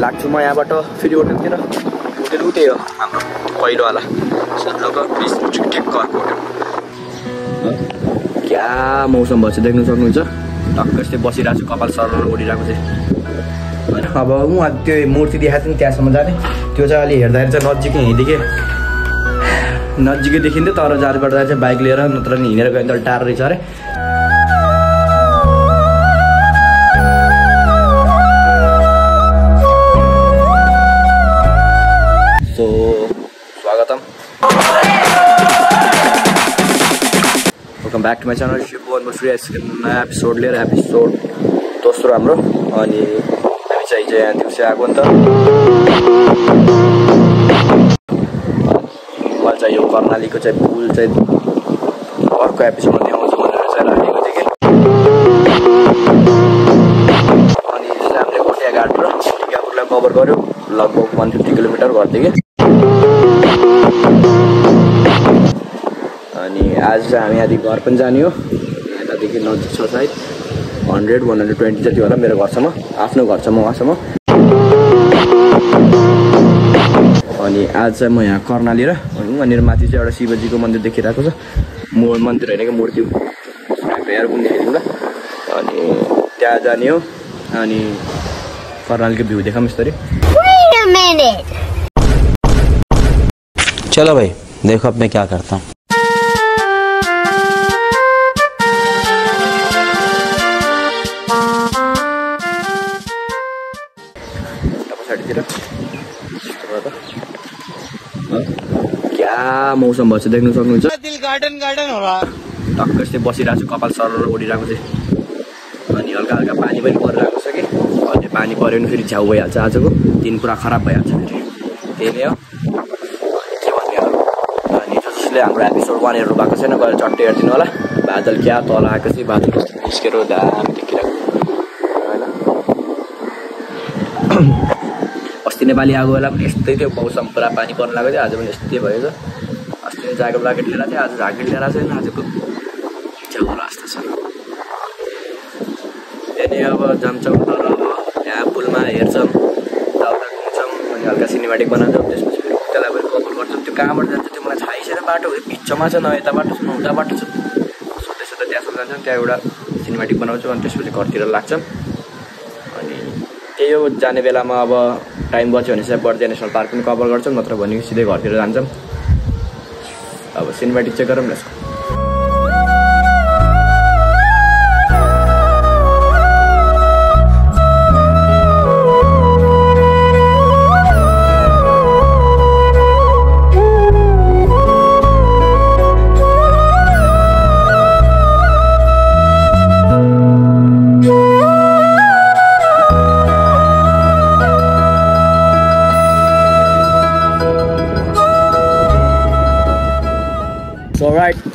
लाग्छु म यहाँबाट फेरि होटेलतिर होटेल उतै हो हाम्रो पहिलोवाला ठिक होटेल क्या मौसम भएछ देख्नु सक्नुहुन्छ? टक्क यस्तै बसिरहेको छु कपाल सर उडिरहेको चाहिँ। होइन? अब उहाँ त्यो मूर्ति देखाएको थियो नि त्यहाँसम्म जाने। त्यो चाहिँ अलि हेर्दाखेरि चाहिँ नजिकै हिँडिदिएँ नजिकै देखिन्थ्यो तर जाँदबाट चाहिँ बाइक लिएर नत्र हिँडेर गयो भने त टाढो रहेछ अरे। Welcome back to my channel बसुरी नयाँ एपिसोड लिएर एपिसोड दोस्रो हाम्रो अनि हामी चाहिँ हिजो यहाँ दिउँसो आएको नि त। मैले चाहिँ यो कर्णालीको चाहिँ पुल चाहिँ अर्को एपिसोडमा देखाउँछु भनेर चाहिँ राखेको थिएँ कि। अनि हामीले कोटिया घाट र टिकापुरलाई कभर गऱ्यो। लगभग वान फिफ्टी किलोमिटर गर्थ्यो कि आज चाहिँ हामी यहाँदेखि घर पनि जाने हो। यतादेखि नजिक छ सायद। हन्ड्रेड वान हन्ड्रेड ट्वेन्टी जति होला मेरो घरसम्म। आफ्नो घरसम्म उहाँसम्म। अनि आज चाहिँ म यहाँ कर्णाली र वहाँनिर माथि चाहिँ एउटा शिवजीको मन्दिर देखिरहेको छ। मो मन्दिर होइन कि मूर्ति? यहाँ पनि ल। अनि त्यहाँ जाने हो। अनि कर्णालीको भ्यू देखाउँ यसरी minute. चलो भाई देखो अब मैं क्या करता हूँ। क्या मौसम भएछ देख्नु सक्नुहुन्छ। टक्क यस्तै बसिरहेको छु कपाल सर उडिरहेको चाहिँ अनि हल्का हल्का पानी पनि परिरहेको छ कि। अनि पानी पऱ्यो भने फेरि झ्याउ भइहाल्छ आजको। दिन पुरा खराब भइहाल्छ फेरि। त्यही नै हो। के भन्ने अनि जसले हाम्रो एपिसोड वान हेर्नु भएको छैन गएर चट्टै हेरिदिनु होला। बादल क्या तल आएको चाहिँ बादल निस्केर दाम देखिरहेको। होइन? नेपाली आएको बेला पनि यस्तै थियो। मौसम पुरा पानी पर्न लागेको थियो। आज पनि यस्तै भयो त अस्ति ज्याकेट ब्ल्याकेट लिएर थियो आज ज्याकेट लिएर छैन। आजको छेउ होला जस्तो छ। त्यहाँदेखि अब जान्छौँ तर अब त्यहाँ पुलमा हेर्छौँ दाउरा घुम्छौँ अनि हल्का सिनेमेटिक बनाउँछौँ त्यसपछि फेरि त्यसलाई पनि कभर गर्छौँ। त्यो कहाँबाट जान्छ त्यो मलाई थाहै छैन बाटो। बिचमा छ न यता बाटो छ न उता बाटो छ। सोध्दै त्यहाँसम्म जान्छौँ। त्यहाँ एउटा सिनेमेटिक बनाउँछौँ अनि त्यसपछि घरतिर लाग्छौँ। त्यही हो जाने बेलामा अब टाइम बच्यो भने चाहिँ बर्दिया नेसनल पार्क पनि कभर गर्छौँ नत्र भने सिधै घरतिर जान्छौँ। अब सिनेमेटिक चाहिँ गरौँ न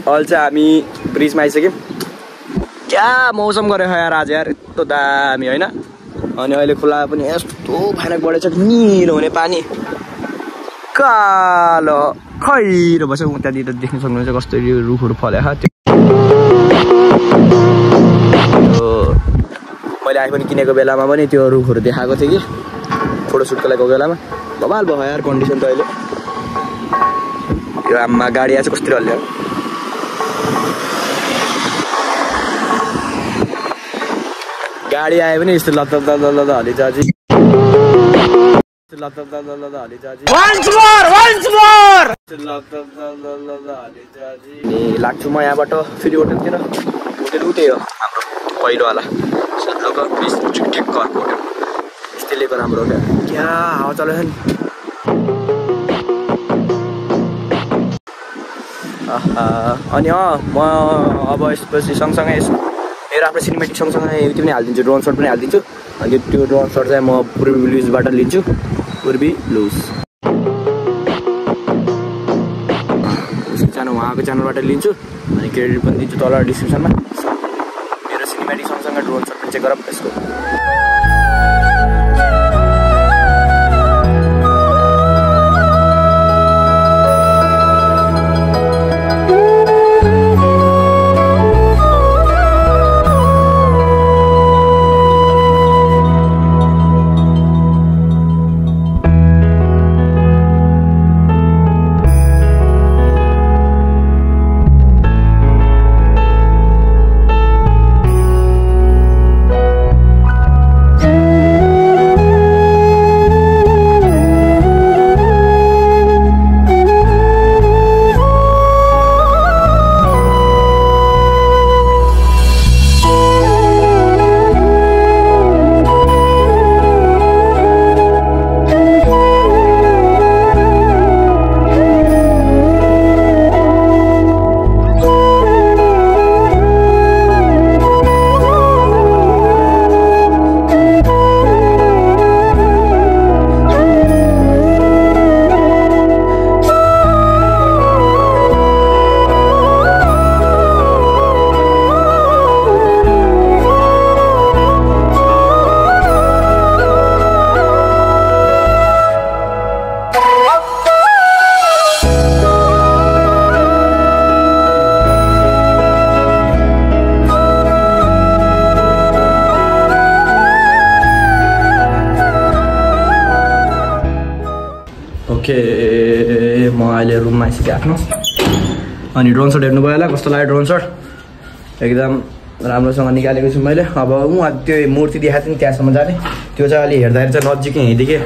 अहिले चाहिँ हामी ब्रिजमा आइसक्यौँ क्या मौसम गऱ्यो यार आज यार? यस्तो दामी होइन? अनि अहिले खोला पनि यस्तो भयानक बढेछ निलो हुने पानी। कालो खैरो भएछ। त्यहाँनिर देख्न सक्नुहुन्छ कस्तो रुखहरू फलेको छ त्यो मैले आइफोन किनेको बेलामा पनि त्यो रुखहरू देखाएको थिएँ कि। फोटोसुटको लागि बेलामा। बबाल भयो यार कन्डिसन त अहिले। यो आम्मा गाडी आएछ कस्तो हल्यो गाडी आयो भने यस्तो लत लत लत लत हलिन्छ अझै लत लत लत लत हलिन्छ अझै लत लत लत लत हलिन्छ अझै। अनि लाग्छु म यहाँबाट। फेरि होटेलतिर होटेल उतै हो हाम्रो पहिलोवाला। लोकल प्लिज ठिक अर्को होटेल। यस्तै लिएको राम्रो होटेल क्या। हावा चलेछ नि आहा, अनि अँ म अब यसपछि सँगसँगै यस- मेरो आफ्नो सिनेमेटिक सँगसँगै त्यो पनि हालिदिन्छु ड्रोन सट पनि हालिदिन्छु। अनि त्यो ड्रोन सट चाहिँ म पूर्वी लुजबाट लिन्छु पूर्वी लुज उसको च्यानल उहाँको च्यानलबाट लिन्छु अनि क्रेडिट पनि दिन्छु तल डिस्क्रिप्सनमा मेरो सिनेमेटिक सँगसँगै ड्रोन सट पनि चेक गरौँ यसको। ओके म अहिले रुममा आइसकेँ आफ्नो। अनि ड्रोन सट हेर्नुभयो होला कस्तो लाग्यो ड्रोन सट एकदम राम्रोसँग निकालेको छु मैले। अब उहाँ त्यो मूर्ति देखाएको थिएँ नि त्यहाँसम्म जाने। त्यो चाहिँ अलि हेर्दाखेरि चाहिँ नजिकै हिँडेको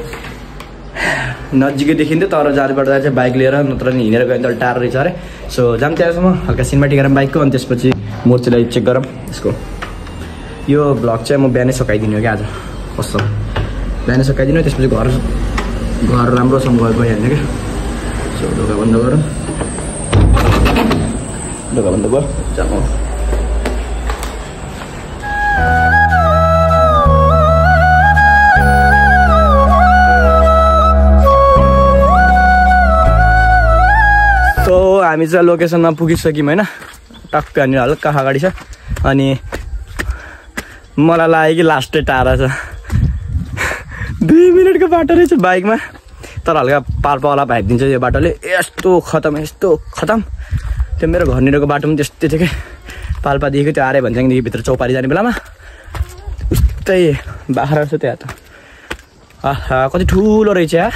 नजिकै देखिन्थ्यो तर जाँदैबाट चाहिँ बाइक लिएर नत्र नि हिँडेर गयो भने त टाढो रहेछ अरे। सो जाऊँ त्यहाँसम्म हल्का सिनेमाटिक गरौँ बाइकको अनि त्यसपछि मूर्तिलाई चेक गरौँ यसको। यो भ्लग चाहिँ म बिहानै सकाइदिनु हो क्या आज। कस्तो? बिहानै सकाइदिनु त्यसपछि घर घर राम्रोसँग गएर गइहाल्ने क्या सो ढोका बन्द गरौँ ढोका बन्द भयो जाउँ हामी चाहिँ लोकेसनमा पुगिसक्यौँ होइन टक्क यहाँनिर हल्का अगाडि छ अनि मलाई लाग्यो कि लास्टै टाढा छ दुई मिनटको बाटो रहेछ बाइकमा। तर हल्का पाल्पावाला भाइब दिन्छ यो बाटोले। यस्तो खतम यस्तो खतम। त्यो मेरो घरनिरको बाटो पनि त्यस्तै थियो कि? पाल्पादेखिको त्यो आरे भन्ज्याङदेखि भित्र चौपारी जाने बेलामा। उस्तै बाख्रा रहेछ त्यहाँ त। आहा कति ठुलो रहेछ या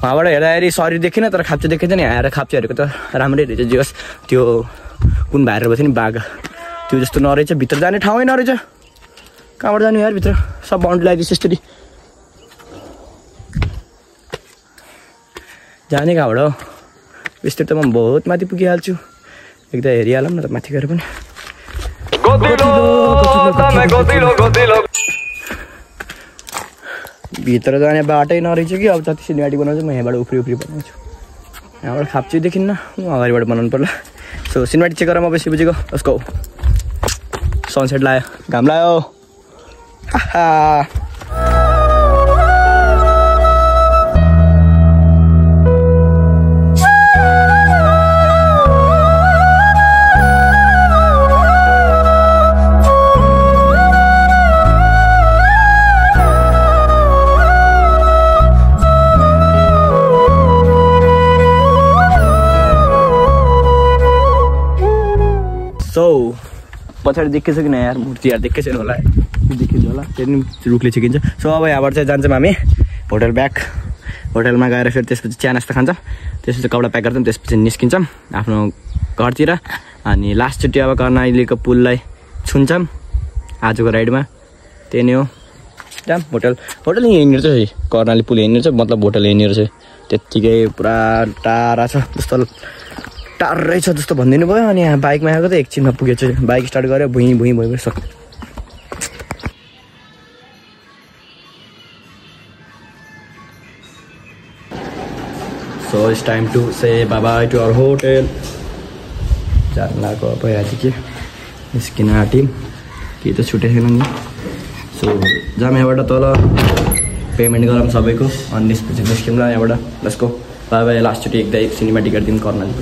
उहाँबाट हेर्दाखेरि शरीर देखिनँ तर खाप्चे देखिन्छ नि। आएर खाप्चेहरूको त राम्रै रहेछ जे होस् त्यो कुन भाइर भएको थियो नि? बाघ। त्यो जस्तो नरहेछ भित्र जाने ठाउँै नरहेछ। कहाँबाट जाने यार भित्र? सब बााउन्ड्री लगाइदिएछ यसरी। जाने कहाँबाट हो? यस्तो त म बहुत माथि पुगिहाल्छु। एकदा हेरिहालौँ न त माथि गएर पनि। भित्र जाने बाटै नरहेछ कि? अब जति सिनेमाटिक बनाउँछु म यहाँबाट उफ्री उफ्री बनाउँछु। यहाँबाट खाप्छु देखिन्न। म अगाडिबाट बनाउनु पर्ला। सो सिनेमाटिक चेक गरेर म बेसी बुझेको। उसको सनसेट लायो। घाम लायो। पछाडि देखेछ कि न यार? मूर्तिहरू देखेको छैन होला। देखिन्छ होला। त्यो पनि रुखले छिकिन्छ सो अब यहाँबाट चाहिँ जान्छौँ हामी। Hotel back. होटलमा गएर फेरि त्यसपछि चिया नास्ता खान्छौँ। त्यसपछि कपडा प्याक गर्छौँ त्यसपछि निस्किन्छौँ आफ्नो घरतिर। अनि लास्टचोटि अब कर्णालीको पुललाई छुन्छौँ। आजको राइडमा। त्यही नै हो। जाम होटल। होटल यहीँनिर चाहिँ कर्णाली पुल यहीँनिर छ मतलब होटल यहीँनिर चाहिँ। त्यत्तिकै पुरा टाढा छ। जस्तो टाढै छ जस्तो भनिदिनु भयो अनि यहाँ बाइकमा आएको त एकछिनमा पुगेछ बाइक स्टार्ट गऱ्यो भुइँ भुइँ भुइँ भुइँ सक्यो so it's time to say to our hotel अब आज के निस्किन आँट्यौँ केही त छुटेको छैन नि। सो जाम यहाँबाट तल। पेमेन्ट गरौँ सबैको। अनि त्यसपछि निस्क्यौँ ल यहाँबाट। जसको बाबा लास्टचोटि एकदा एक सिनेमाटिक गरिदिउँ कर्णाली।